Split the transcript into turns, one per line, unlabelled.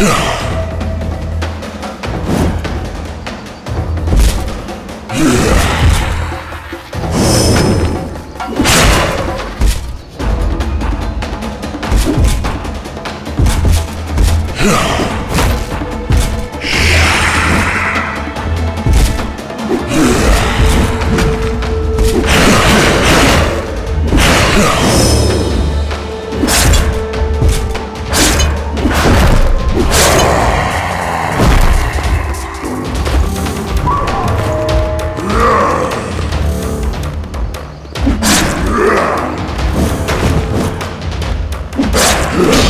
Yeah.
Ugh.